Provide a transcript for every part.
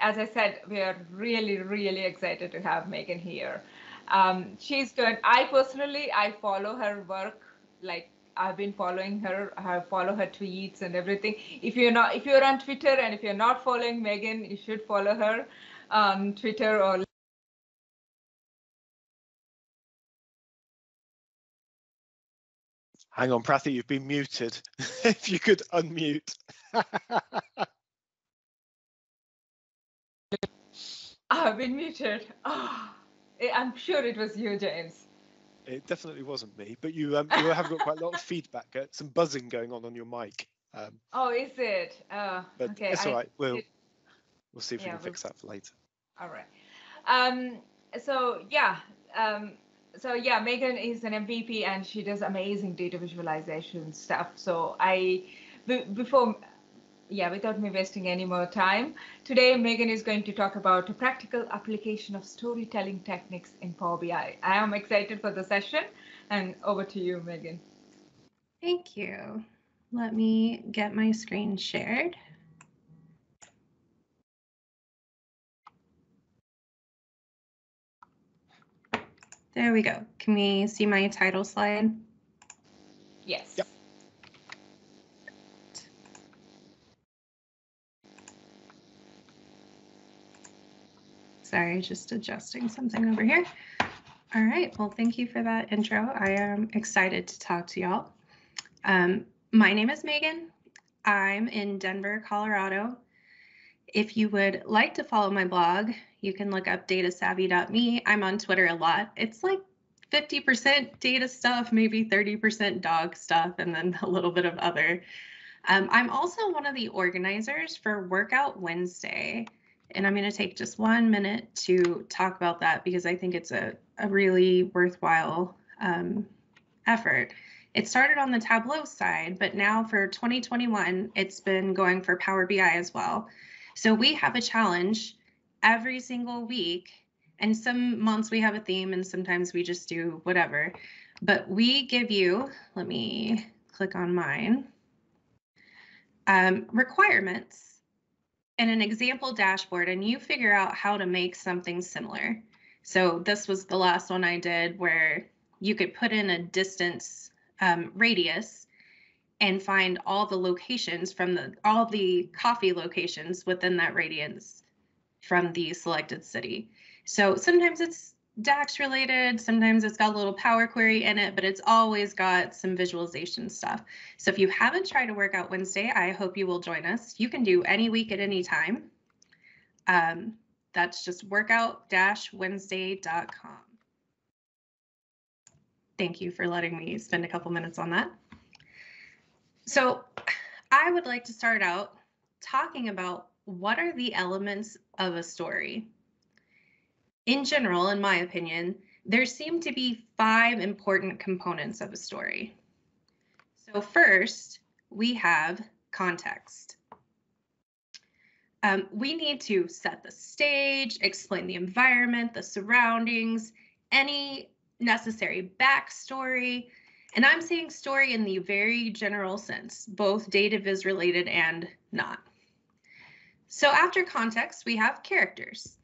as I said, we are really, really excited to have Meagan here. Um, she's good. I personally, I follow her work. Like I've been following her. I follow her tweets and everything. If you're not, if you're on Twitter and if you're not following Meagan, you should follow her on Twitter or Hang on, Prathi, you've been muted. if you could unmute. I've been muted. Oh, I'm sure it was you, James. It definitely wasn't me, but you um, you have got quite a lot of feedback, uh, some buzzing going on on your mic. Um, oh, is it? Uh, but okay. It's all right. We'll we'll see if yeah, we can fix that for later. All right. Um, so yeah, um, so yeah, Meagan is an MVP and she does amazing data visualization stuff. So I, before, yeah, without me wasting any more time, today Meagan is going to talk about a practical application of storytelling techniques in Power BI. I am excited for the session and over to you, Meagan. Thank you. Let me get my screen shared. There we go. Can we see my title slide? Yes. Yep. Sorry, just adjusting something over here. All right, well, thank you for that intro. I am excited to talk to y'all. Um, my name is Meagan. I'm in Denver, Colorado. If you would like to follow my blog, you can look up datasavvy.me. I'm on Twitter a lot. It's like 50% data stuff, maybe 30% dog stuff, and then a little bit of other. Um, I'm also one of the organizers for Workout Wednesday. And I'm going to take just one minute to talk about that because I think it's a, a really worthwhile um, effort. It started on the Tableau side, but now for 2021, it's been going for Power BI as well. So we have a challenge every single week. And some months we have a theme and sometimes we just do whatever. But we give you, let me click on mine, um, requirements and an example dashboard, and you figure out how to make something similar. So this was the last one I did where you could put in a distance um, radius and find all the locations from the all the coffee locations within that radius from the selected city. So sometimes it's DAX related, sometimes it's got a little Power Query in it, but it's always got some visualization stuff. So if you haven't tried a Workout Wednesday, I hope you will join us. You can do any week at any time. Um, that's just workout-wednesday.com. Thank you for letting me spend a couple minutes on that. So I would like to start out talking about what are the elements of a story? In general, in my opinion, there seem to be five important components of a story. So first, we have context. Um, we need to set the stage, explain the environment, the surroundings, any necessary backstory. And I'm saying story in the very general sense, both data viz related and not. So after context, we have characters.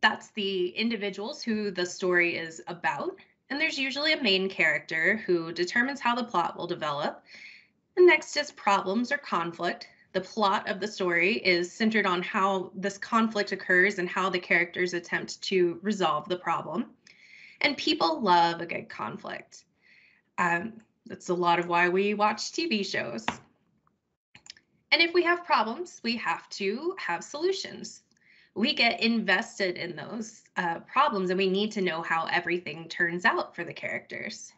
That's the individuals who the story is about. And there's usually a main character who determines how the plot will develop. And next is problems or conflict. The plot of the story is centered on how this conflict occurs and how the characters attempt to resolve the problem. And people love a good conflict. Um, that's a lot of why we watch TV shows. And if we have problems, we have to have solutions. We get invested in those uh, problems and we need to know how everything turns out for the characters.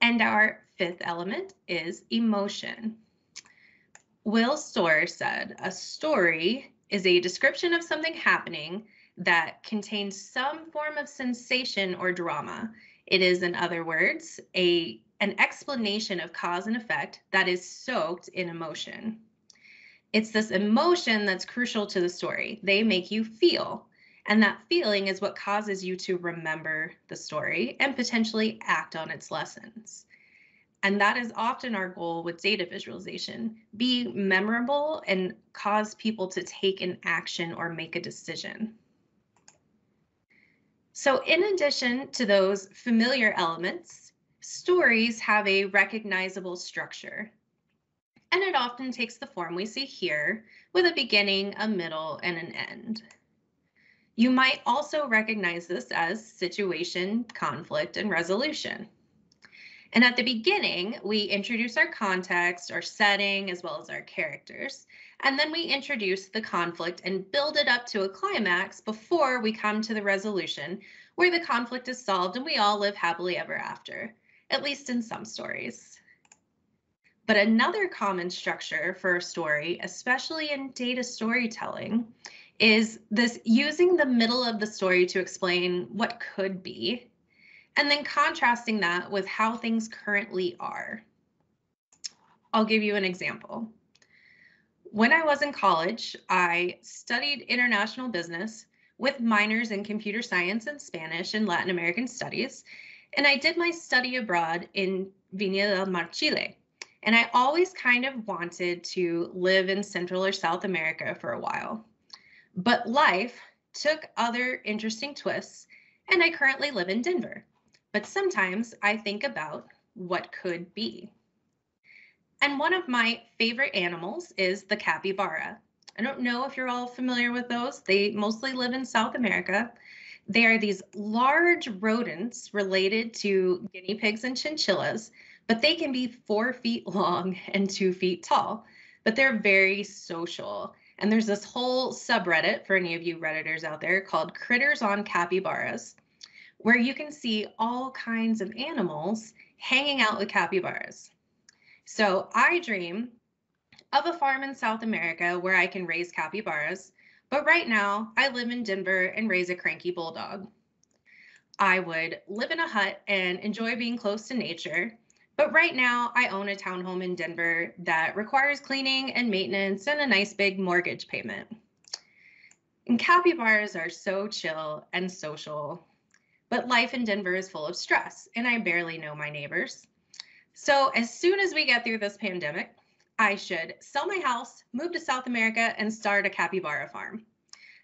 And our fifth element is emotion. Will Storr said, a story is a description of something happening that contains some form of sensation or drama. It is, in other words, a an explanation of cause and effect that is soaked in emotion. It's this emotion that's crucial to the story. They make you feel. And that feeling is what causes you to remember the story and potentially act on its lessons. And that is often our goal with data visualization be memorable and cause people to take an action or make a decision. So, in addition to those familiar elements, stories have a recognizable structure. And it often takes the form we see here with a beginning, a middle, and an end. You might also recognize this as situation, conflict, and resolution. And at the beginning, we introduce our context, our setting, as well as our characters. And then we introduce the conflict and build it up to a climax before we come to the resolution, where the conflict is solved and we all live happily ever after, at least in some stories. But another common structure for a story, especially in data storytelling, is this using the middle of the story to explain what could be, and then contrasting that with how things currently are. I'll give you an example. When I was in college, I studied international business with minors in computer science and Spanish and Latin American studies, and I did my study abroad in Viña del Mar, Chile. And I always kind of wanted to live in Central or South America for a while. But life took other interesting twists, and I currently live in Denver. But sometimes I think about what could be. And one of my favorite animals is the capybara. I don't know if you're all familiar with those. They mostly live in South America. They are these large rodents related to guinea pigs and chinchillas, but they can be four feet long and two feet tall. But they're very social. And there's this whole subreddit for any of you Redditors out there called Critters on Capybaras, where you can see all kinds of animals hanging out with capybaras. So I dream of a farm in South America where I can raise capybaras, but right now I live in Denver and raise a cranky bulldog. I would live in a hut and enjoy being close to nature, but right now I own a townhome in Denver that requires cleaning and maintenance and a nice big mortgage payment. And capybaras are so chill and social, but life in Denver is full of stress and I barely know my neighbors. So as soon as we get through this pandemic, I should sell my house, move to South America, and start a capybara farm.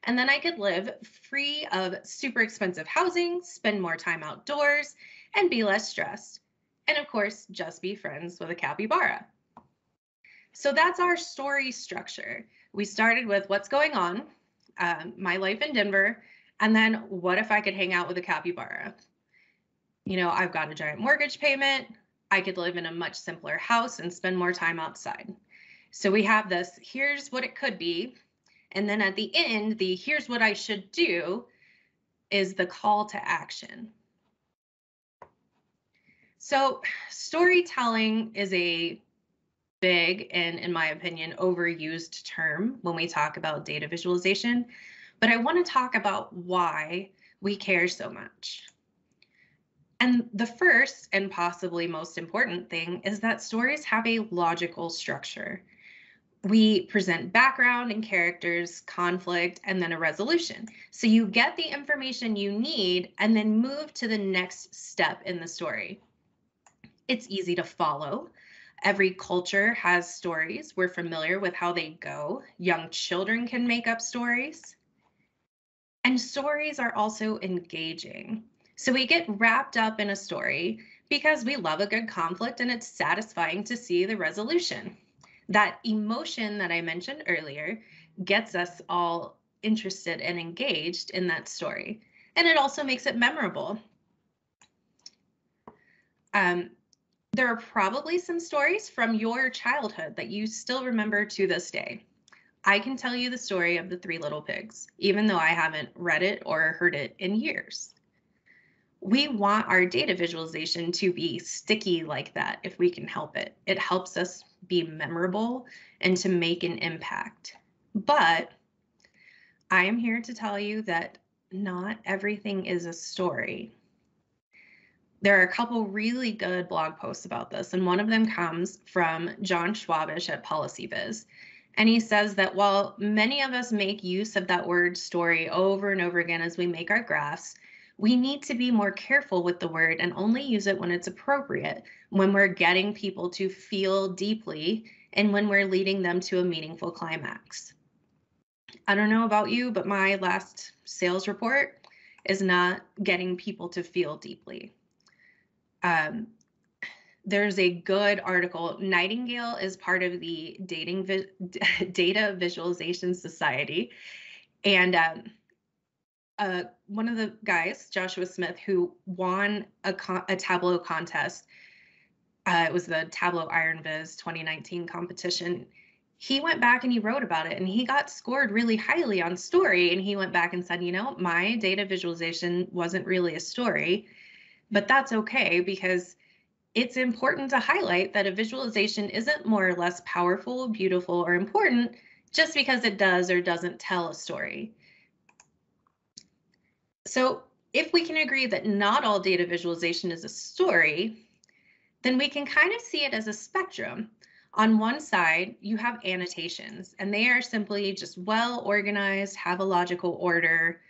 And then I could live free of super expensive housing, spend more time outdoors, and be less stressed. And of course, just be friends with a capybara. So that's our story structure. We started with what's going on, um, my life in Denver, and then what if I could hang out with a capybara? You know, I've got a giant mortgage payment. I could live in a much simpler house and spend more time outside. So we have this here's what it could be. And then at the end, the here's what I should do is the call to action. So, storytelling is a big and, in my opinion, overused term when we talk about data visualization. But I want to talk about why we care so much. And the first and possibly most important thing is that stories have a logical structure. We present background and characters, conflict, and then a resolution. So you get the information you need and then move to the next step in the story. It's easy to follow. Every culture has stories. We're familiar with how they go. Young children can make up stories. And stories are also engaging. So we get wrapped up in a story because we love a good conflict and it's satisfying to see the resolution. That emotion that I mentioned earlier gets us all interested and engaged in that story. And it also makes it memorable. Um, there are probably some stories from your childhood that you still remember to this day. I can tell you the story of the Three Little Pigs, even though I haven't read it or heard it in years we want our data visualization to be sticky like that if we can help it. It helps us be memorable and to make an impact. But I am here to tell you that not everything is a story. There are a couple really good blog posts about this, and one of them comes from John Schwabish at PolicyViz. And he says that while many of us make use of that word story over and over again as we make our graphs, we need to be more careful with the word and only use it when it's appropriate, when we're getting people to feel deeply and when we're leading them to a meaningful climax. I don't know about you, but my last sales report is not getting people to feel deeply. Um, there's a good article. Nightingale is part of the dating vi- data visualization society, and um, uh, one of the guys, Joshua Smith, who won a, con- a Tableau contest. Uh, it was the Tableau Iron Viz 2019 competition. He went back and he wrote about it and he got scored really highly on story. And he went back and said, you know, my data visualization wasn't really a story, but that's okay because it's important to highlight that a visualization isn't more or less powerful, beautiful, or important just because it does or doesn't tell a story. So if we can agree that not all data visualization is a story, then we can kind of see it as a spectrum. On one side, you have annotations, and they are simply just well organized, have a logical order,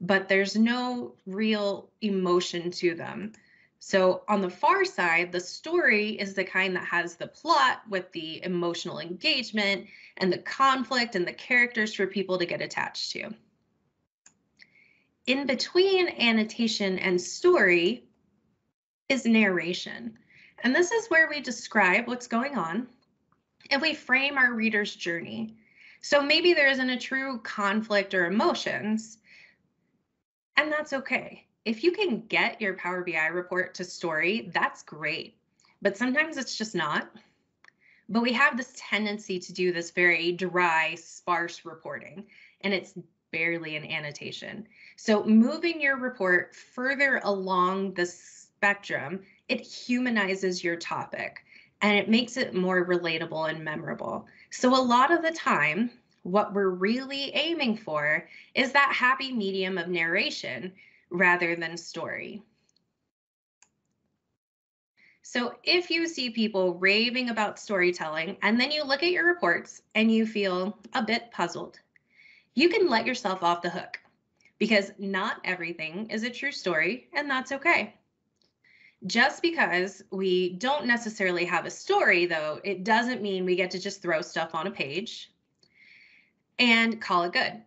but there's no real emotion to them. So on the far side, the story is the kind that has the plot with the emotional engagement and the conflict and the characters for people to get attached to in between annotation and story is narration. And this is where we describe what's going on and we frame our reader's journey. So maybe there isn't a true conflict or emotions, and that's okay. If you can get your Power BI report to story, that's great. But sometimes it's just not. But we have this tendency to do this very dry, sparse reporting, and it's barely an annotation. So moving your report further along the spectrum, it humanizes your topic and it makes it more relatable and memorable. So a lot of the time, what we're really aiming for is that happy medium of narration rather than story. So if you see people raving about storytelling and then you look at your reports and you feel a bit puzzled, you can let yourself off the hook because not everything is a true story, and that's okay. Just because we don't necessarily have a story, though, it doesn't mean we get to just throw stuff on a page and call it good.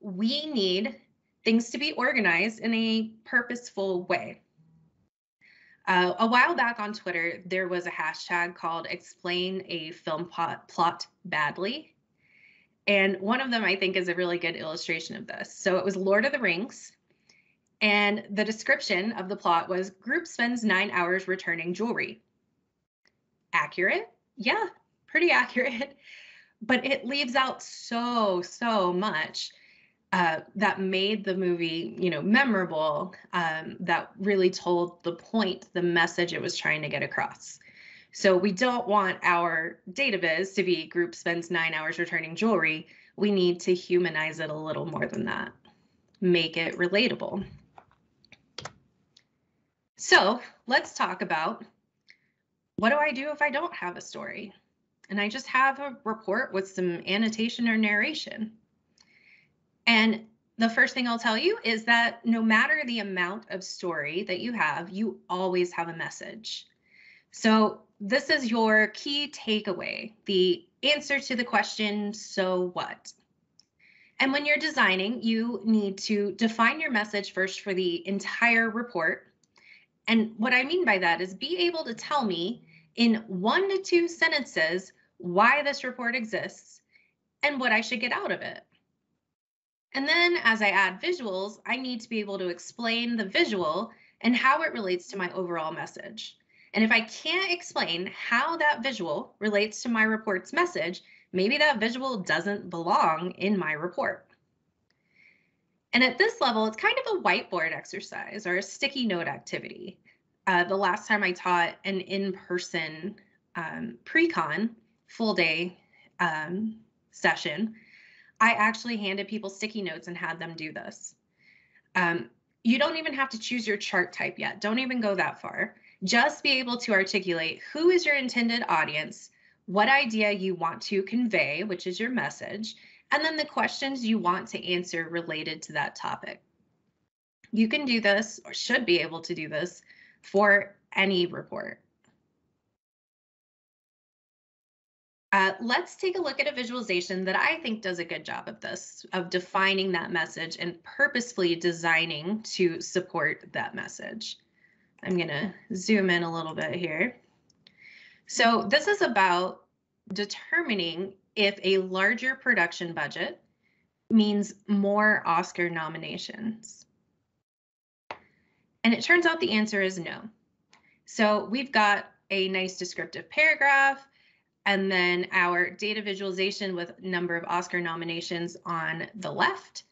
We need things to be organized in a purposeful way. Uh, a while back on Twitter, there was a hashtag called explain a film plot, plot badly. And one of them I think is a really good illustration of this. So it was Lord of the Rings. And the description of the plot was group spends nine hours returning jewelry. Accurate? Yeah, pretty accurate. But it leaves out so, so much uh, that made the movie, you know, memorable, um, that really told the point, the message it was trying to get across. So we don't want our data viz to be group spends nine hours returning jewelry. We need to humanize it a little more than that, make it relatable. So let's talk about what do I do if I don't have a story? And I just have a report with some annotation or narration. And the first thing I'll tell you is that no matter the amount of story that you have, you always have a message. So this is your key takeaway, the answer to the question, so what? And when you're designing, you need to define your message first for the entire report. And what I mean by that is be able to tell me in one to two sentences why this report exists and what I should get out of it. And then as I add visuals, I need to be able to explain the visual and how it relates to my overall message. And if I can't explain how that visual relates to my report's message, maybe that visual doesn't belong in my report. And at this level, it's kind of a whiteboard exercise or a sticky note activity. Uh, the last time I taught an in-person um, pre-con full day um, session, I actually handed people sticky notes and had them do this. Um, you don't even have to choose your chart type yet. Don't even go that far just be able to articulate who is your intended audience, what idea you want to convey, which is your message, and then the questions you want to answer related to that topic. You can do this or should be able to do this for any report. Uh, let's take a look at a visualization that I think does a good job of this, of defining that message and purposefully designing to support that message. I'm going to zoom in a little bit here. So this is about determining if a larger production budget means more Oscar nominations. And it turns out the answer is no. So we've got a nice descriptive paragraph and then our data visualization with number of Oscar nominations on the left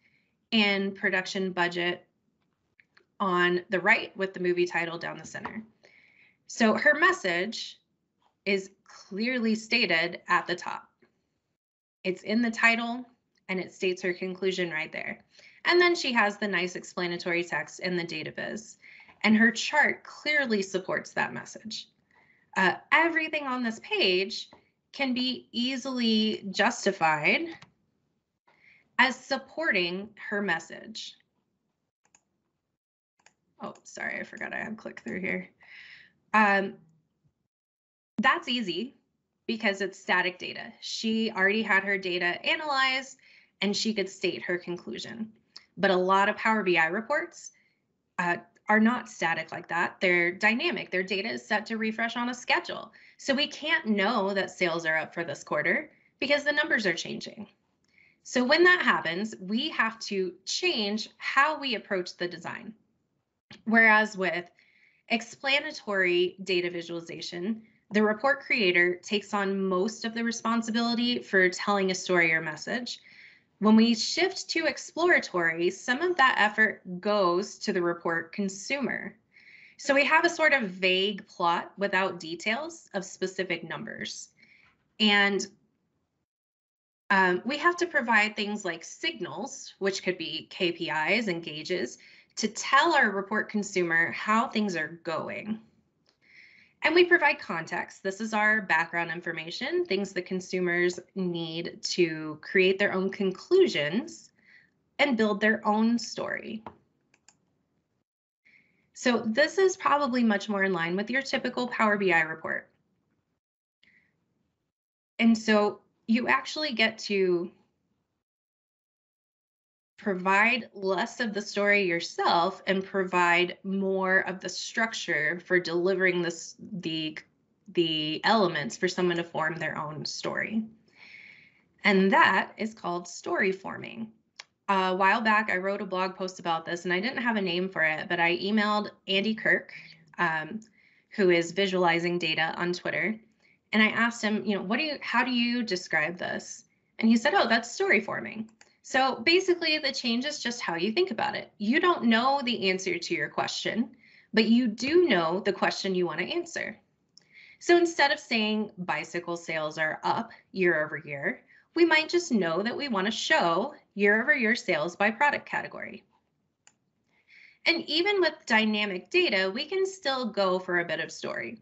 and production budget on the right with the movie title down the center. So her message is clearly stated at the top. It's in the title and it states her conclusion right there. And then she has the nice explanatory text in the data viz. And her chart clearly supports that message. Uh, everything on this page can be easily justified as supporting her message. Oh, sorry, I forgot I have click through here. Um, that's easy because it's static data. She already had her data analyzed and she could state her conclusion. But a lot of Power BI reports uh, are not static like that. They're dynamic. Their data is set to refresh on a schedule. So we can't know that sales are up for this quarter because the numbers are changing. So when that happens, we have to change how we approach the design. Whereas with explanatory data visualization, the report creator takes on most of the responsibility for telling a story or message. When we shift to exploratory, some of that effort goes to the report consumer. So we have a sort of vague plot without details of specific numbers. And um, we have to provide things like signals, which could be KPIs and gauges, to tell our report consumer how things are going. And we provide context. This is our background information, things the consumers need to create their own conclusions and build their own story. So this is probably much more in line with your typical Power BI report. And so you actually get to provide less of the story yourself and provide more of the structure for delivering this the the elements for someone to form their own story. And that is called story forming a while back, I wrote a blog post about this and I didn't have a name for it, but I emailed Andy Kirk, um, who is visualizing data on Twitter. And I asked him, you know, what do you, how do you describe this? And he said, oh, that's story forming. So basically, the change is just how you think about it. You don't know the answer to your question, but you do know the question you want to answer. So instead of saying bicycle sales are up year over year, we might just know that we want to show year over year sales by product category. And even with dynamic data, we can still go for a bit of story.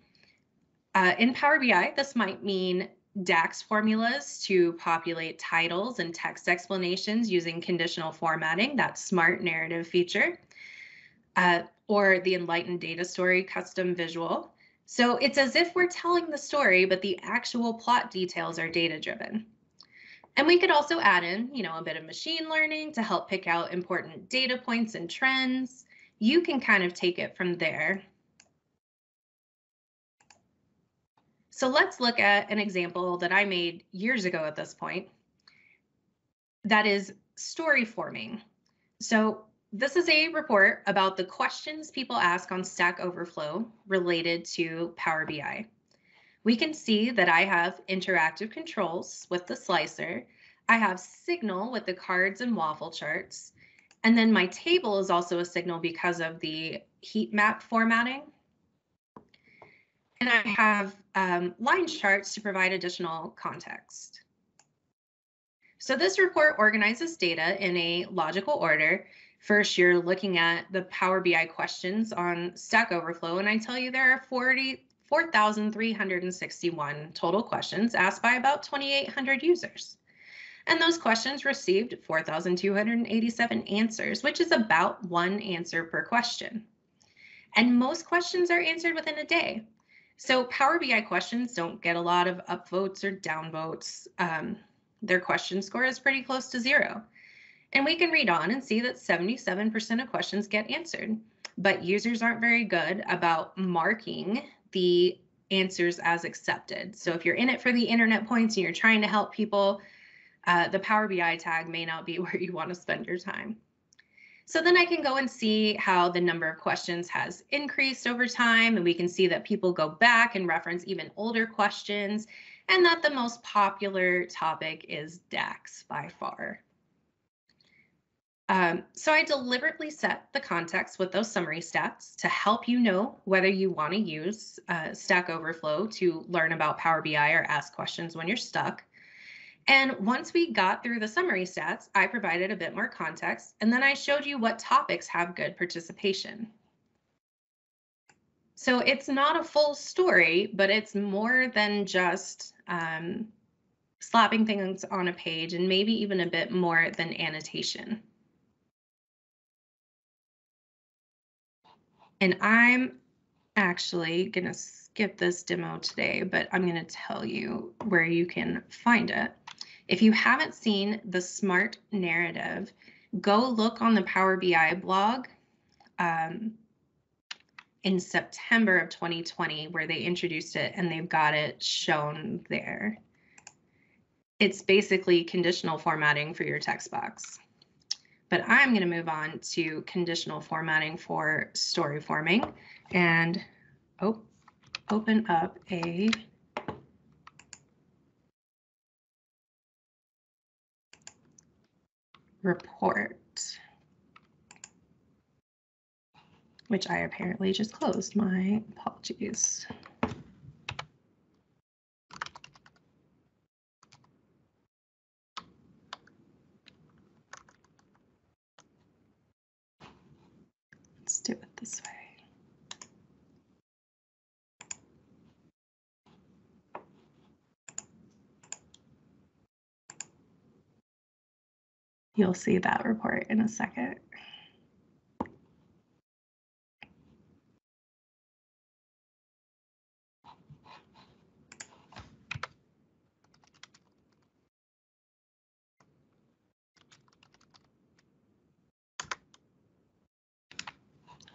Uh, in Power BI, this might mean DAX formulas to populate titles and text explanations using conditional formatting, that smart narrative feature, uh, or the Enlighten Data Story custom visual. So it's as if we're telling the story, but the actual plot details are data driven. And we could also add in, you know, a bit of machine learning to help pick out important data points and trends. You can kind of take it from there. So let's look at an example that I made years ago at this point. That is story forming. So this is a report about the questions people ask on Stack Overflow related to Power BI we can see that I have interactive controls with the slicer. I have signal with the cards and waffle charts. And then my table is also a signal because of the heat map formatting. And I have um, line charts to provide additional context. So this report organizes data in a logical order. First, you're looking at the Power BI questions on Stack Overflow, and I tell you there are 40, 4,361 total questions asked by about 2,800 users. And those questions received 4,287 answers, which is about one answer per question. And most questions are answered within a day. So Power BI questions don't get a lot of upvotes or downvotes. Um, their question score is pretty close to zero. And we can read on and see that 77% of questions get answered, but users aren't very good about marking the answers as accepted. So if you're in it for the internet points and you're trying to help people, uh, the Power BI tag may not be where you want to spend your time. So then I can go and see how the number of questions has increased over time. And we can see that people go back and reference even older questions and that the most popular topic is DAX by far. Um, so I deliberately set the context with those summary stats to help you know whether you want to use uh, Stack Overflow to learn about Power BI or ask questions when you're stuck. And once we got through the summary stats, I provided a bit more context, and then I showed you what topics have good participation. So it's not a full story, but it's more than just um, slapping things on a page and maybe even a bit more than annotation. And I'm actually going to skip this demo today, but I'm going to tell you where you can find it. If you haven't seen the SMART narrative, go look on the Power BI blog um, in September of 2020 where they introduced it and they've got it shown there. It's basically conditional formatting for your text box. But I'm going to move on to conditional formatting for story forming and oh, open up a report, which I apparently just closed. My apologies. Let's do it this way. You'll see that report in a second.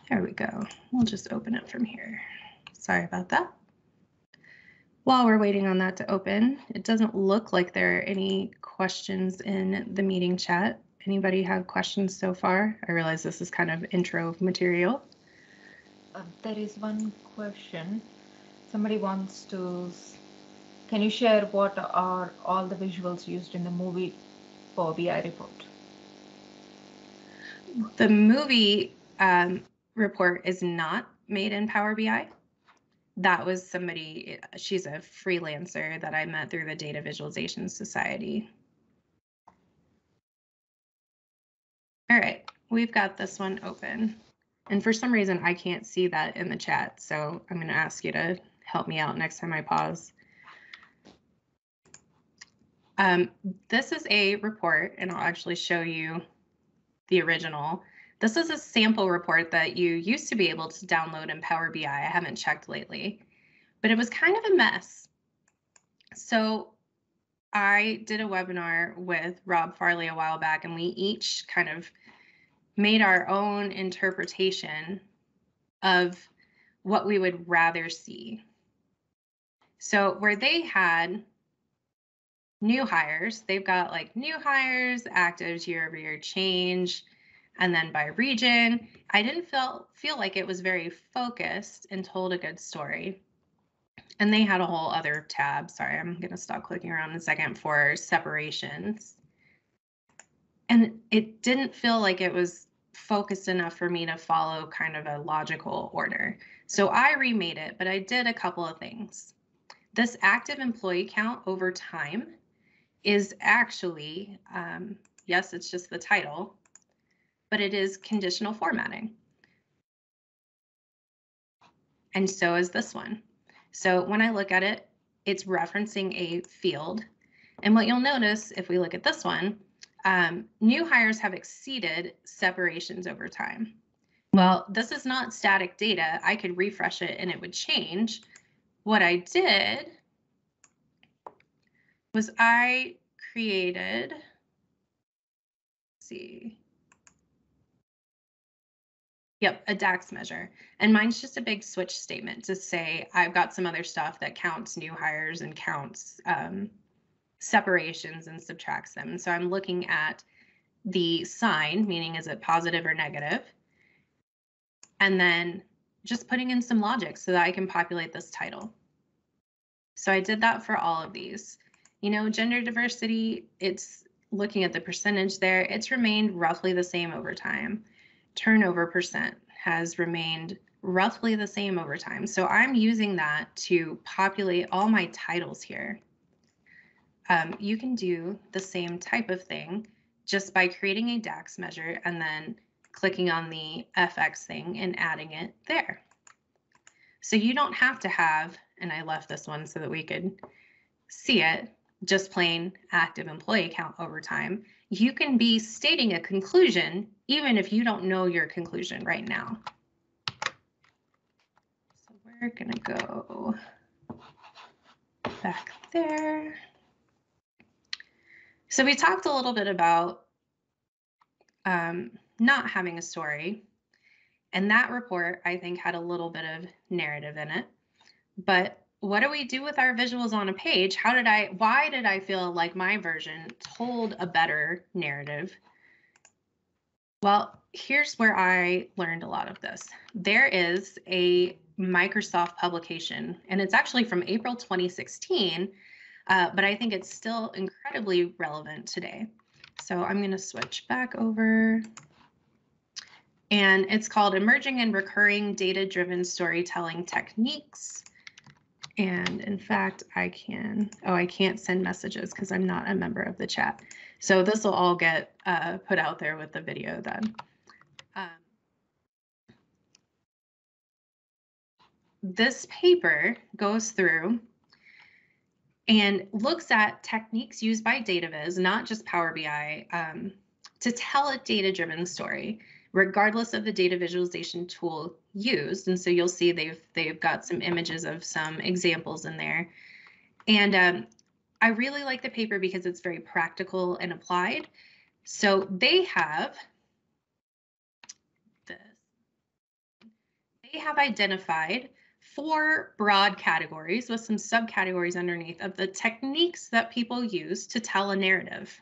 There we go. We'll just open it from here. Sorry about that. While we're waiting on that to open, it doesn't look like there are any questions in the meeting chat. Anybody have questions so far? I realize this is kind of intro material. Uh, there is one question. Somebody wants to. Can you share what are all the visuals used in the movie Power BI report? The movie um, report is not made in Power BI. That was somebody, she's a freelancer that I met through the Data Visualization Society. All right, we've got this one open. And for some reason, I can't see that in the chat. So I'm going to ask you to help me out next time I pause. Um, this is a report, and I'll actually show you the original. This is a sample report that you used to be able to download in Power BI. I haven't checked lately, but it was kind of a mess. So I did a webinar with Rob Farley a while back, and we each kind of made our own interpretation of what we would rather see. So where they had new hires, they've got like new hires, actives year over year change, and then by region. I didn't feel feel like it was very focused and told a good story. And they had a whole other tab. Sorry, I'm going to stop clicking around in a second for separations. And it didn't feel like it was focused enough for me to follow kind of a logical order. So I remade it, but I did a couple of things. This active employee count over time is actually, um, yes, it's just the title, but it is conditional formatting. And so is this one. So when I look at it, it's referencing a field And what you'll notice if we look at this one, um, new hires have exceeded separations over time. Well, this is not static data. I could refresh it and it would change. What I did was I created, see, Yep, a DAX measure. And mine's just a big switch statement to say I've got some other stuff that counts new hires and counts um, separations and subtracts them. So I'm looking at the sign, meaning is it positive or negative? And then just putting in some logic so that I can populate this title. So I did that for all of these. You know, gender diversity, it's looking at the percentage there, it's remained roughly the same over time turnover percent has remained roughly the same over time. So I'm using that to populate all my titles here. Um, you can do the same type of thing just by creating a DAX measure and then clicking on the FX thing and adding it there. So you don't have to have, and I left this one so that we could see it, just plain active employee count over time you can be stating a conclusion even if you don't know your conclusion right now. So we're going to go back there. So we talked a little bit about um, not having a story. And that report, I think, had a little bit of narrative in it. But what do we do with our visuals on a page? How did I, why did I feel like my version told a better narrative? Well, here's where I learned a lot of this. There is a Microsoft publication, and it's actually from April 2016, uh, but I think it's still incredibly relevant today. So I'm going to switch back over. And it's called Emerging and Recurring Data Driven Storytelling Techniques and in fact, I can, oh, I can't send messages because I'm not a member of the chat. So this will all get uh, put out there with the video then. Um, this paper goes through and looks at techniques used by DataViz, not just Power BI, um, to tell a data-driven story regardless of the data visualization tool used. And so you'll see they've they've got some images of some examples in there. And um, I really like the paper because it's very practical and applied. So they have this. They have identified four broad categories with some subcategories underneath of the techniques that people use to tell a narrative.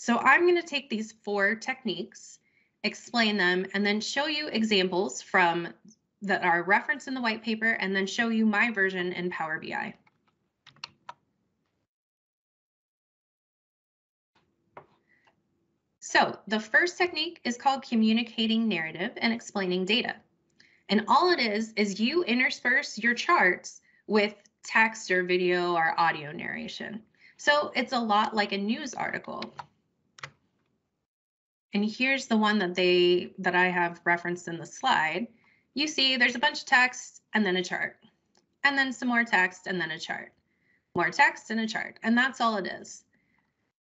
So I'm going to take these four techniques, explain them, and then show you examples from that are referenced in the white paper, and then show you my version in Power BI. So the first technique is called communicating narrative and explaining data. And all it is, is you intersperse your charts with text or video or audio narration. So it's a lot like a news article. And here's the one that they that I have referenced in the slide. You see there's a bunch of text and then a chart. And then some more text and then a chart. More text and a chart. And that's all it is.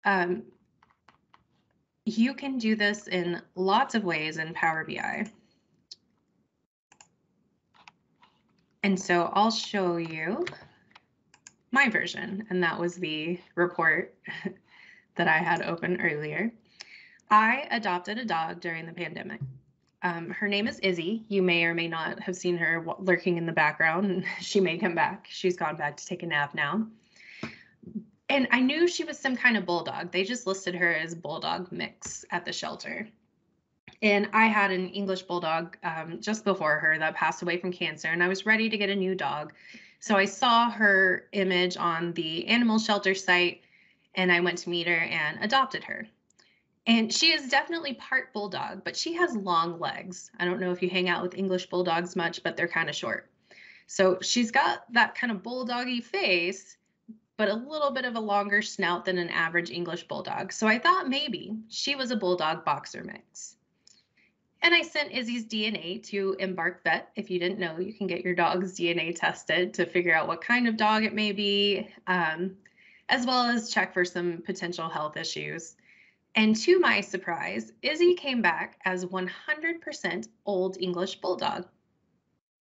Um, you can do this in lots of ways in Power BI. And so I'll show you my version, and that was the report that I had open earlier. I adopted a dog during the pandemic. Um, her name is Izzy. You may or may not have seen her lurking in the background. She may come back. She's gone back to take a nap now. And I knew she was some kind of bulldog. They just listed her as bulldog mix at the shelter. And I had an English bulldog um, just before her that passed away from cancer, and I was ready to get a new dog. So I saw her image on the animal shelter site, and I went to meet her and adopted her. And she is definitely part bulldog, but she has long legs. I don't know if you hang out with English bulldogs much, but they're kind of short. So she's got that kind of bulldoggy face, but a little bit of a longer snout than an average English bulldog. So I thought maybe she was a bulldog boxer mix. And I sent Izzy's DNA to Embark Vet. If you didn't know, you can get your dog's DNA tested to figure out what kind of dog it may be. Um, as well as check for some potential health issues. And to my surprise, Izzy came back as 100% Old English Bulldog.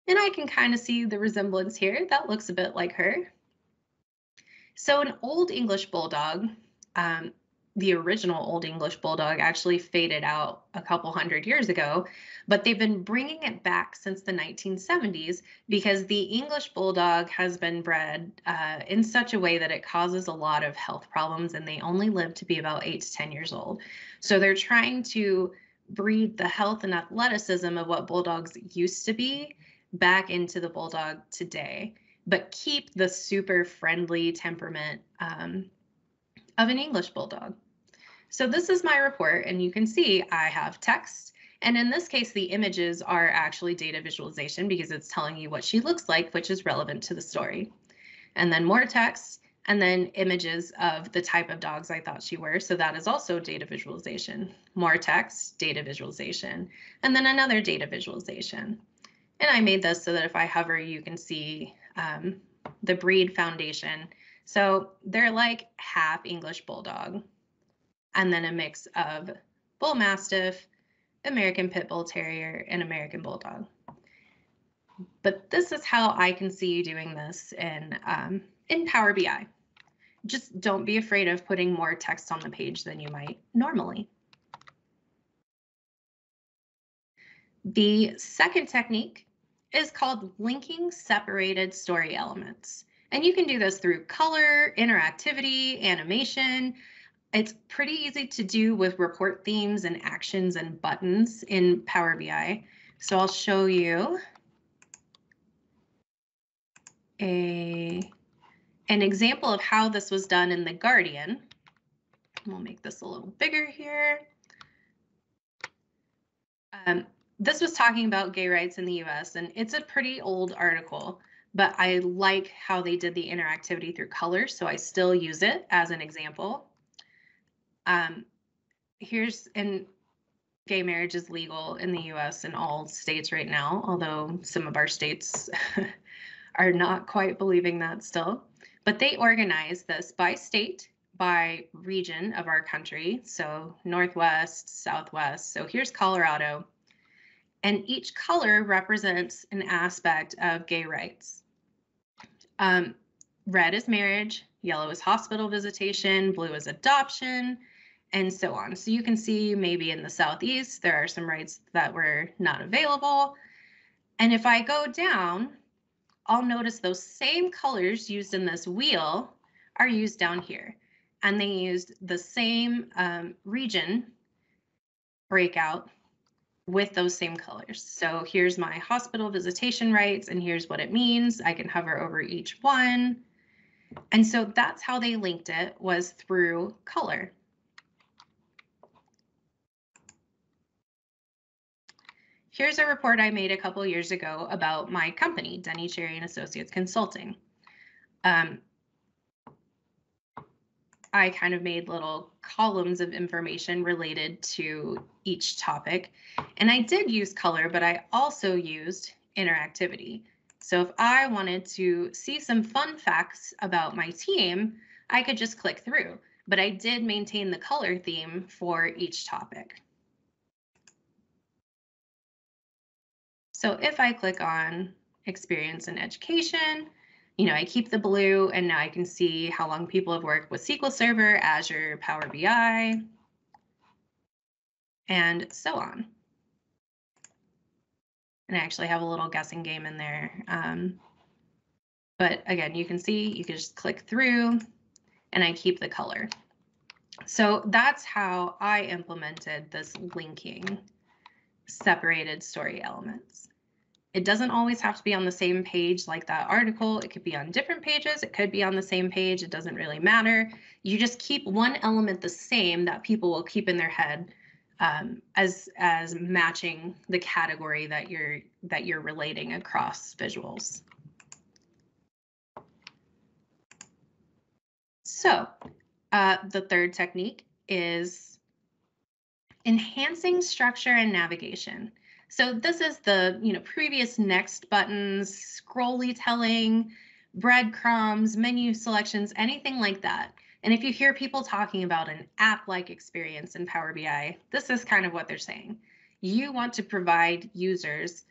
And I can kind of see the resemblance here. That looks a bit like her. So an Old English Bulldog, um, the original Old English Bulldog actually faded out a couple hundred years ago, but they've been bringing it back since the 1970s because the English Bulldog has been bred uh, in such a way that it causes a lot of health problems and they only live to be about 8 to 10 years old. So they're trying to breed the health and athleticism of what Bulldogs used to be back into the Bulldog today, but keep the super friendly temperament um, of an English Bulldog. So this is my report and you can see I have text. And in this case, the images are actually data visualization because it's telling you what she looks like, which is relevant to the story. And then more text and then images of the type of dogs I thought she were. So that is also data visualization. More text, data visualization, and then another data visualization. And I made this so that if I hover, you can see um, the breed foundation. So they're like half English Bulldog and then a mix of Bull Mastiff, American Pit Bull Terrier, and American Bulldog. But this is how I can see you doing this in, um, in Power BI. Just don't be afraid of putting more text on the page than you might normally. The second technique is called linking separated story elements. And you can do this through color, interactivity, animation, it's pretty easy to do with report themes and actions and buttons in Power BI. So I'll show you a, an example of how this was done in The Guardian. We'll make this a little bigger here. Um, this was talking about gay rights in the US, and it's a pretty old article, but I like how they did the interactivity through colors, so I still use it as an example. Um, here's and gay marriage is legal in the US in all states right now, although some of our states are not quite believing that still. But they organize this by state, by region of our country. So Northwest, Southwest. So here's Colorado. And each color represents an aspect of gay rights. Um, red is marriage, yellow is hospital visitation, blue is adoption, and so on. So you can see maybe in the Southeast, there are some rights that were not available. And if I go down, I'll notice those same colors used in this wheel are used down here. And they used the same um, region breakout with those same colors. So here's my hospital visitation rights, and here's what it means. I can hover over each one. And so that's how they linked it was through color. Here's a report I made a couple years ago about my company, Denny Cherry and Associates Consulting. Um, I kind of made little columns of information related to each topic. And I did use color, but I also used interactivity. So if I wanted to see some fun facts about my team, I could just click through, but I did maintain the color theme for each topic. So if I click on experience and education, you know, I keep the blue and now I can see how long people have worked with SQL Server, Azure, Power BI, and so on. And I actually have a little guessing game in there. Um, but again, you can see, you can just click through and I keep the color. So that's how I implemented this linking separated story elements. It doesn't always have to be on the same page like that article. It could be on different pages. It could be on the same page. It doesn't really matter. You just keep one element the same that people will keep in their head um, as as matching the category that you're that you're relating across visuals. So uh, the third technique is enhancing structure and navigation. So this is the you know previous next buttons, scrolly telling, breadcrumbs, menu selections, anything like that. And if you hear people talking about an app like experience in Power BI, this is kind of what they're saying. You want to provide users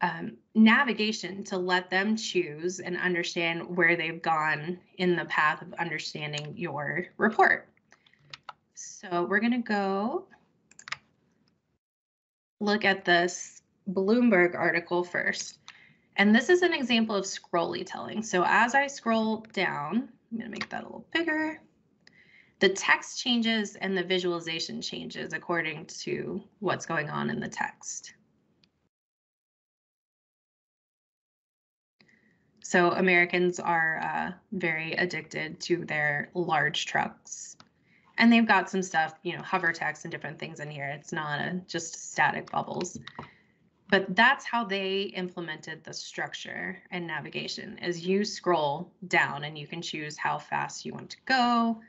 um, navigation to let them choose and understand where they've gone in the path of understanding your report. So we're going to go look at this Bloomberg article first. And this is an example of scrolly telling. So as I scroll down, I'm going to make that a little bigger. The text changes and the visualization changes according to what's going on in the text. So Americans are uh, very addicted to their large trucks. And they've got some stuff, you know, hover text and different things in here. It's not a, just static bubbles. But that's how they implemented the structure and navigation as you scroll down and you can choose how fast you want to go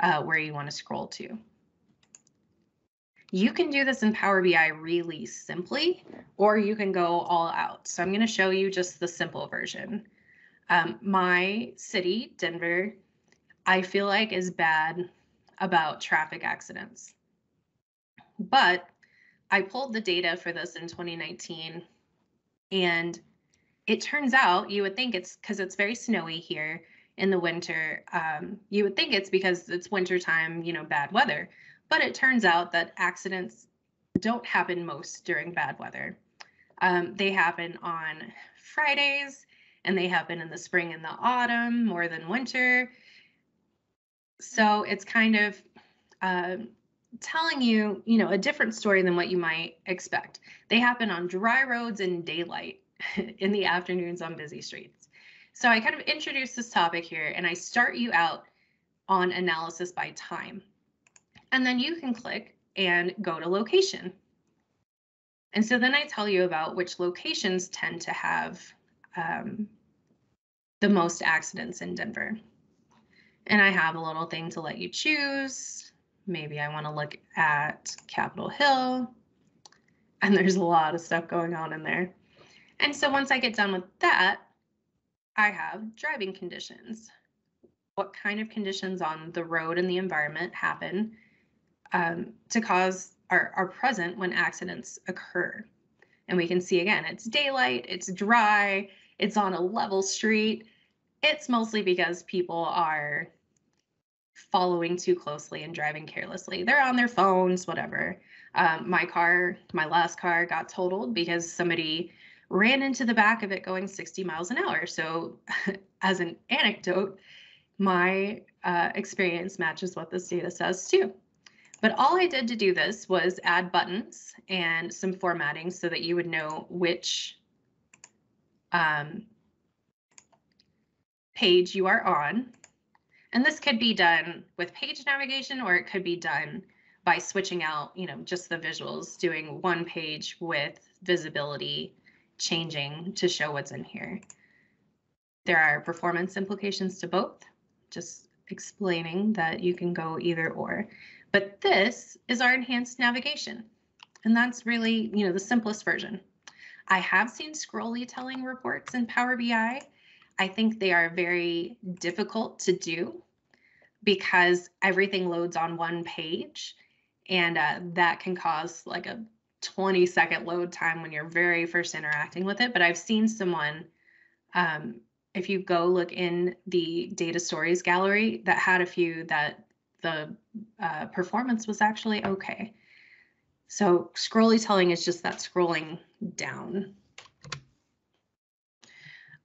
uh, where you want to scroll to. You can do this in power bi really simply or you can go all out. So i'm going to show you just the simple version. Um, my city denver i feel like is bad about traffic accidents but I pulled the data for this in 2019 and it turns out you would think it's because it's very snowy here in the winter. Um, you would think it's because it's wintertime, you know, bad weather. But it turns out that accidents don't happen most during bad weather. Um, they happen on Fridays and they happen in the spring and the autumn more than winter. So it's kind of um, telling you, you know, a different story than what you might expect. They happen on dry roads in daylight in the afternoons on busy streets. So I kind of introduce this topic here and I start you out on analysis by time. And then you can click and go to location. And so then I tell you about which locations tend to have um, the most accidents in Denver. And I have a little thing to let you choose maybe I want to look at Capitol Hill. And there's a lot of stuff going on in there. And so once I get done with that, I have driving conditions. What kind of conditions on the road and the environment happen um, to cause are, are present when accidents occur? And we can see again, it's daylight, it's dry, it's on a level street. It's mostly because people are following too closely and driving carelessly. They're on their phones, whatever. Um, my car, my last car got totaled because somebody ran into the back of it going 60 miles an hour. So, as an anecdote, my uh, experience matches what this data says too. But all I did to do this was add buttons and some formatting so that you would know which um, page you are on and this could be done with page navigation or it could be done by switching out, you know, just the visuals, doing one page with visibility changing to show what's in here. There are performance implications to both, just explaining that you can go either or. But this is our enhanced navigation. And that's really, you know, the simplest version. I have seen scrolly telling reports in Power BI I think they are very difficult to do because everything loads on one page and uh, that can cause like a 20 second load time when you're very first interacting with it. But I've seen someone, um, if you go look in the data stories gallery, that had a few that the uh, performance was actually okay. So scrolly telling is just that scrolling down.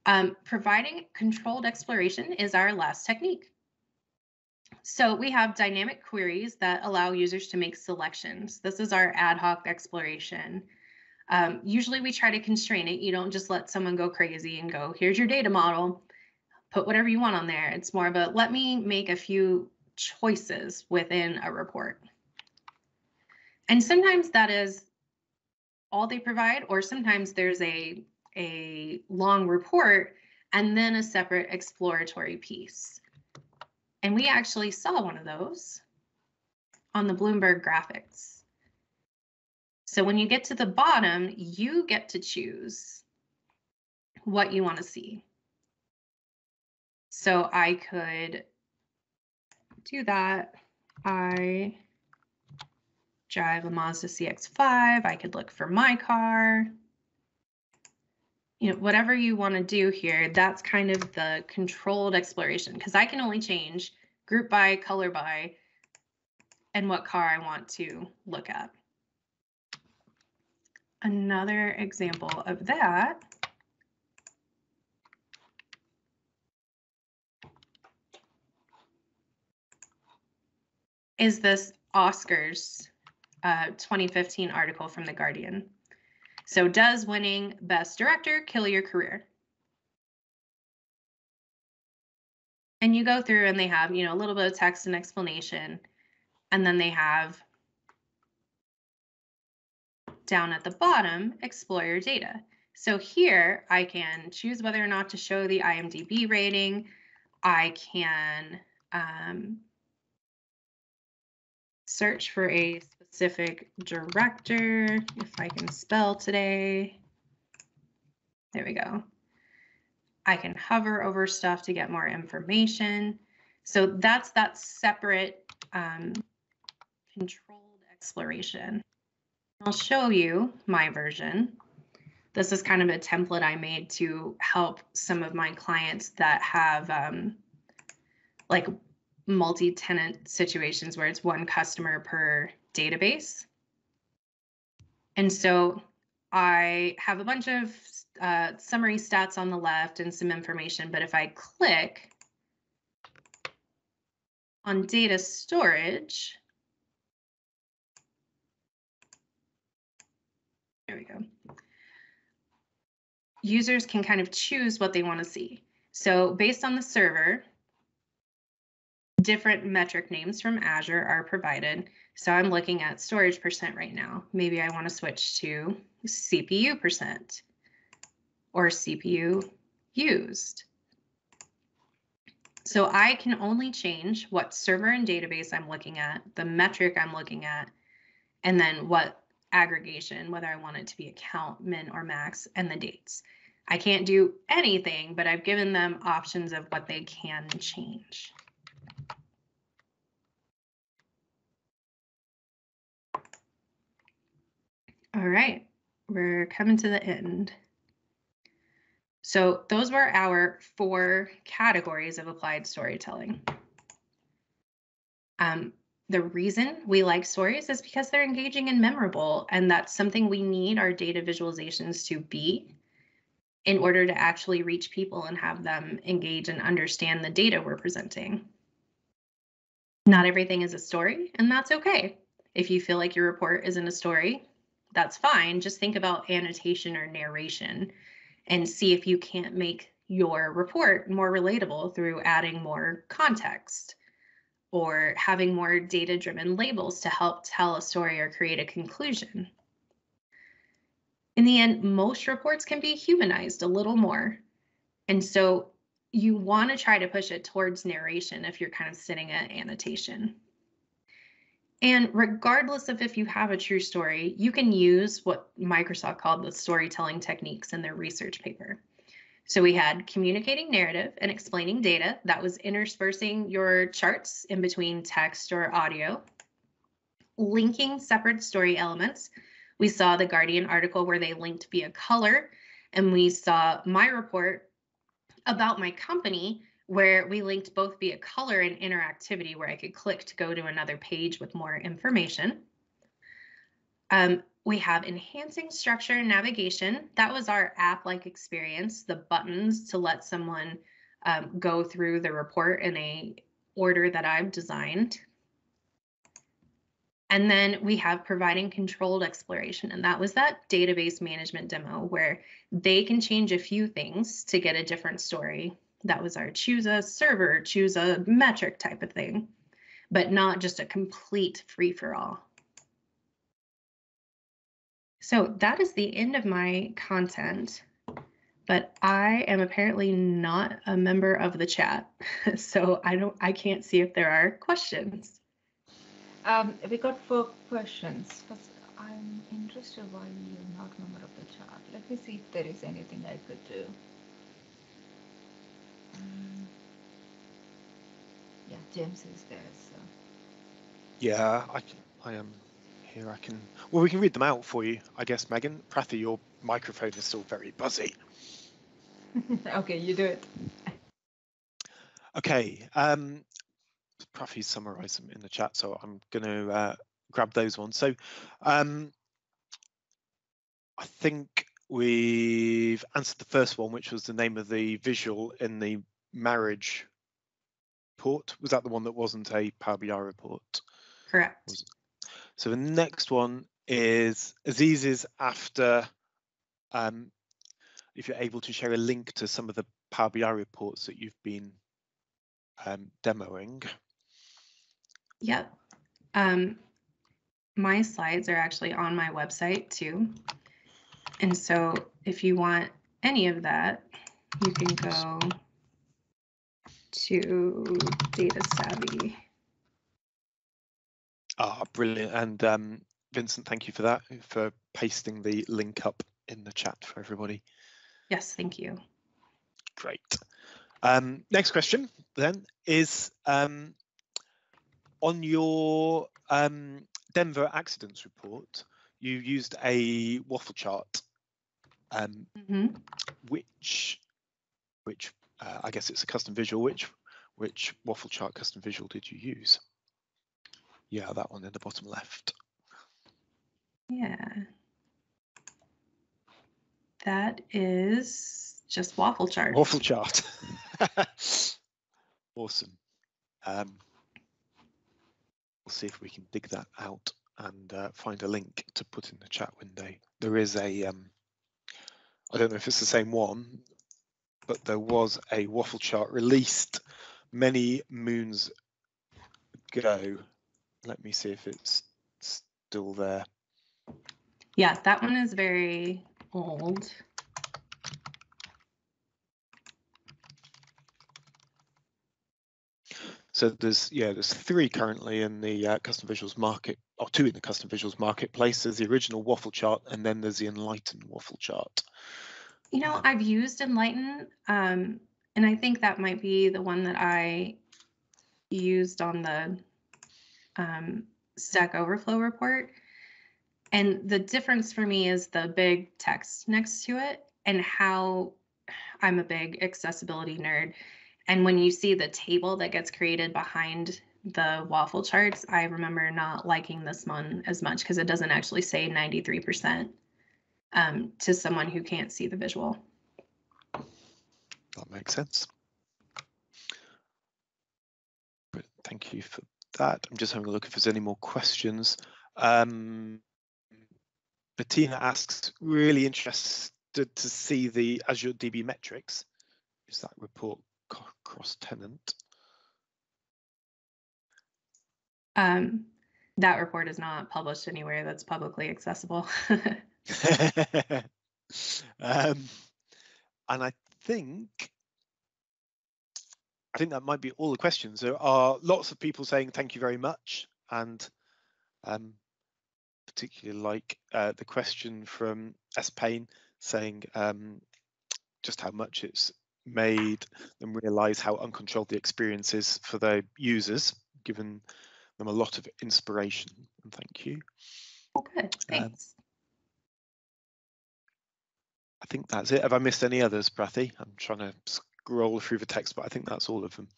Um, providing controlled exploration is our last technique. So we have dynamic queries that allow users to make selections. This is our ad hoc exploration. Um, usually we try to constrain it. You don't just let someone go crazy and go, here's your data model, put whatever you want on there. It's more of a let me make a few choices within a report. And sometimes that is all they provide, or sometimes there's a a long report and then a separate exploratory piece. And we actually saw one of those on the Bloomberg graphics. So when you get to the bottom, you get to choose what you want to see. So I could do that. I drive a Mazda CX-5. I could look for my car. You know, whatever you want to do here, that's kind of the controlled exploration because I can only change group by, color by, and what car I want to look at. Another example of that is this Oscars uh, 2015 article from The Guardian. So, does winning Best Director kill your career? And you go through and they have, you know, a little bit of text and explanation. And then they have down at the bottom, explore your data. So here I can choose whether or not to show the IMDb rating. I can um, search for a specific director, if I can spell today. There we go. I can hover over stuff to get more information. So that's that separate um, controlled exploration. I'll show you my version. This is kind of a template I made to help some of my clients that have um, like multi-tenant situations where it's one customer per database. And so I have a bunch of uh, summary stats on the left and some information, but if I click on data storage, there we go. Users can kind of choose what they want to see. So based on the server, different metric names from Azure are provided. So I'm looking at storage percent right now. Maybe I want to switch to CPU percent or CPU used. So I can only change what server and database I'm looking at, the metric I'm looking at, and then what aggregation, whether I want it to be account, min, or max, and the dates. I can't do anything, but I've given them options of what they can change. All right, we're coming to the end. So those were our four categories of applied storytelling. Um, the reason we like stories is because they're engaging and memorable, and that's something we need our data visualizations to be in order to actually reach people and have them engage and understand the data we're presenting. Not everything is a story, and that's okay. If you feel like your report isn't a story, that's fine. Just think about annotation or narration and see if you can't make your report more relatable through adding more context or having more data driven labels to help tell a story or create a conclusion. In the end, most reports can be humanized a little more. And so you want to try to push it towards narration if you're kind of sitting at annotation. And regardless of if you have a true story, you can use what Microsoft called the storytelling techniques in their research paper. So we had communicating narrative and explaining data that was interspersing your charts in between text or audio, linking separate story elements. We saw the Guardian article where they linked via color, and we saw my report about my company where we linked both via color and interactivity, where I could click to go to another page with more information. Um, we have enhancing structure and navigation. That was our app-like experience, the buttons to let someone um, go through the report in a order that I've designed. And then we have providing controlled exploration, and that was that database management demo where they can change a few things to get a different story that was our choose a server, choose a metric type of thing, but not just a complete free for all. So that is the end of my content, but I am apparently not a member of the chat. So I don't, I can't see if there are questions. Um, we got four questions. but I'm interested why you're not a member of the chat. Let me see if there is anything I could do. James is there. So Yeah, I can. I am here. I can. Well, we can read them out for you, I guess, Meagan. Prathy, your microphone is still very buzzy. okay, you do it. Okay. Um, Prathy summarised them in the chat, so I'm going to uh, grab those ones. So, um, I think we've answered the first one, which was the name of the visual in the marriage report. Was that the one that wasn't a Power BI report? Correct. So the next one is Aziz's after um, if you're able to share a link to some of the Power BI reports that you've been um, demoing. Yep. Um, my slides are actually on my website too. And so if you want any of that, you can go to Data Savvy. Ah, brilliant. And um, Vincent, thank you for that, for pasting the link up in the chat for everybody. Yes, thank you. Great. Um, next question then is um, on your um, Denver accidents report, you used a waffle chart, um, Mhm. which, which uh, I guess it's a custom visual. Which, which waffle chart custom visual did you use? Yeah, that one in the bottom left. Yeah. That is just waffle chart. Waffle chart. awesome. Um, we'll see if we can dig that out and uh, find a link to put in the chat window. There is a, um, I don't know if it's the same one, but there was a waffle chart released many moons ago. Let me see if it's still there. Yeah, that one is very old. So there's yeah, there's three currently in the uh, custom visuals market, or two in the custom visuals marketplace. There's the original waffle chart, and then there's the Enlighten waffle chart. You know, I've used Enlighten, um, and I think that might be the one that I used on the um, Stack Overflow report. And the difference for me is the big text next to it and how I'm a big accessibility nerd. And when you see the table that gets created behind the waffle charts, I remember not liking this one as much because it doesn't actually say 93% um, to someone who can't see the visual. That makes sense. But thank you for that. I'm just having a look if there's any more questions. Um, Bettina asks, really interested to see the Azure DB metrics. Is that report cross tenant? Um, that report is not published anywhere that's publicly accessible. um, and I think I think that might be all the questions. There are lots of people saying thank you very much, and um, particularly like uh, the question from S Payne saying um, just how much it's made them realize how uncontrolled the experience is for their users, given them a lot of inspiration. And thank you. Good, thanks. Um, think that's it. Have I missed any others, Prathy? I'm trying to scroll through the text, but I think that's all of them.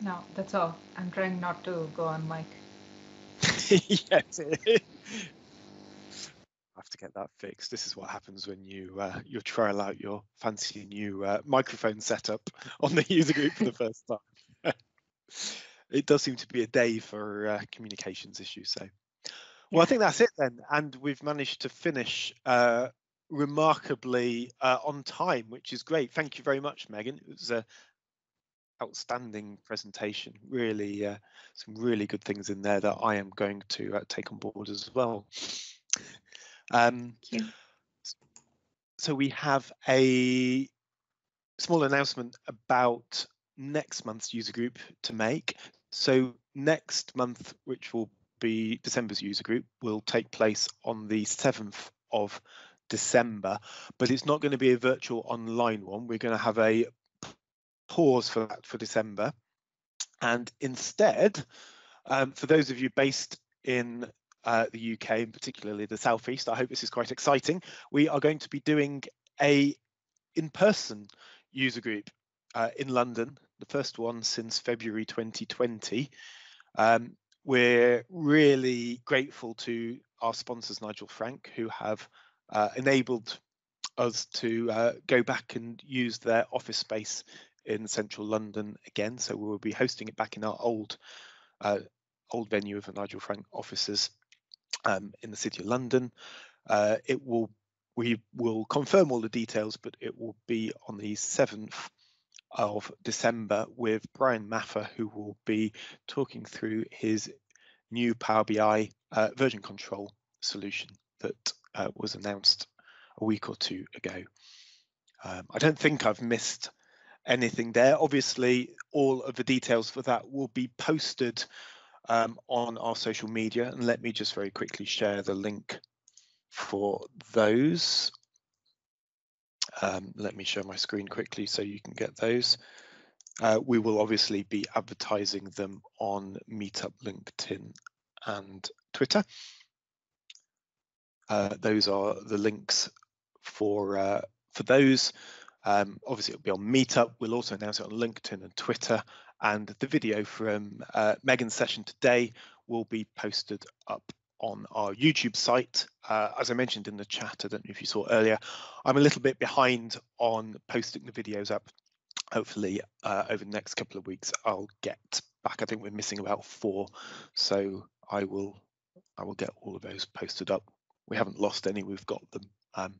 No, that's all. I'm trying not to go on mic. yes. I have to get that fixed. This is what happens when you uh, you trial out your fancy new uh, microphone setup on the user group for the first time. it does seem to be a day for uh, communications issues. So, well, I think that's it then, and we've managed to finish uh, remarkably uh, on time, which is great. Thank you very much, Meagan. It was a outstanding presentation. Really, uh, some really good things in there that I am going to uh, take on board as well. Um, Thank you. So we have a small announcement about next month's user group to make. So next month, which will be December's user group, will take place on the 7th of December, but it's not going to be a virtual online one. We're going to have a pause for that for December. And instead, um, for those of you based in uh, the UK and particularly the Southeast, I hope this is quite exciting. We are going to be doing a in-person user group uh, in London, the first one since February 2020. Um, we're really grateful to our sponsors, Nigel Frank, who have uh, enabled us to uh, go back and use their office space in central London again. So we will be hosting it back in our old uh, old venue of the Nigel Frank offices um, in the City of London. Uh, it will we will confirm all the details, but it will be on the 7th of December with Brian Maffer, who will be talking through his new Power BI uh, version control solution that uh, was announced a week or two ago. Um, I don't think I've missed anything there. Obviously, all of the details for that will be posted um, on our social media. And let me just very quickly share the link for those. Um, let me share my screen quickly so you can get those. Uh, we will obviously be advertising them on Meetup, LinkedIn and Twitter. Uh, those are the links for uh, for those. Um, obviously, it'll be on Meetup. We'll also announce it on LinkedIn and Twitter. And the video from uh, Meagan's session today will be posted up on our YouTube site. Uh, as I mentioned in the chat, I don't know if you saw earlier, I'm a little bit behind on posting the videos up. Hopefully, uh, over the next couple of weeks, I'll get back. I think we're missing about four, so I will I will get all of those posted up. We haven't lost any; we've got them. Um,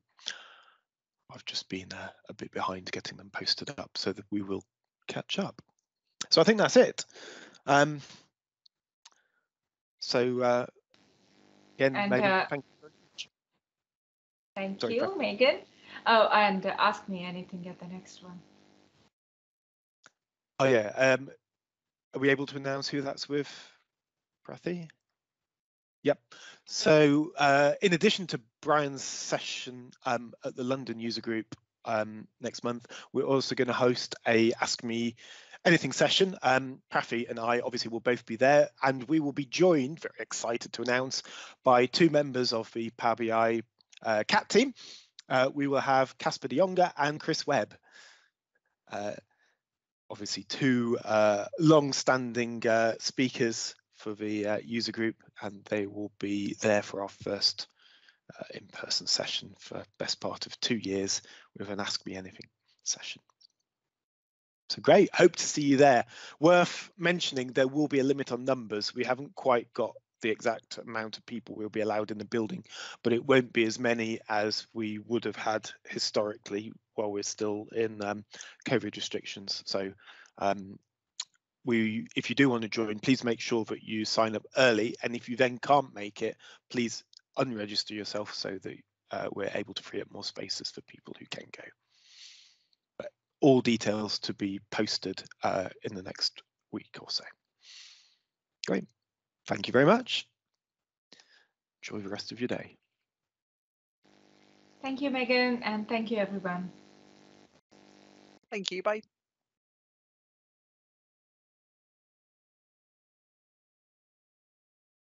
I've just been uh, a bit behind getting them posted up, so that we will catch up. So I think that's it. Um, so uh, again, And, Meagan, uh, thank you very much. Thank Sorry, you. Meagan. Oh, and uh, ask me anything at the next one. Oh yeah, um, are we able to announce who that's with, Prathy? Yep. So uh, in addition to Brian's session um, at the London user group um, next month, we're also going to host a Ask Me Anything session. Um, Prathy and I obviously will both be there, and we will be joined, very excited to announce, by two members of the Power BI uh, CAT team. Uh, we will have Kasper de Jonge and Chris Webb. Uh, obviously two uh, long-standing uh, speakers for the uh, user group, and they will be there for our first in-person session for best part of two years with an Ask Me Anything session. So great, hope to see you there. Worth mentioning, there will be a limit on numbers. We haven't quite got the exact amount of people we'll be allowed in the building, but it won't be as many as we would have had historically while we're still in um, COVID restrictions. So um, we, if you do want to join, please make sure that you sign up early. And if you then can't make it, please unregister yourself so that uh, we're able to free up more spaces for people who can go. But all details to be posted uh, in the next week or so. Great. Thank you very much. Enjoy the rest of your day. Thank you, Meagan, and thank you, everyone. Thank you. Bye.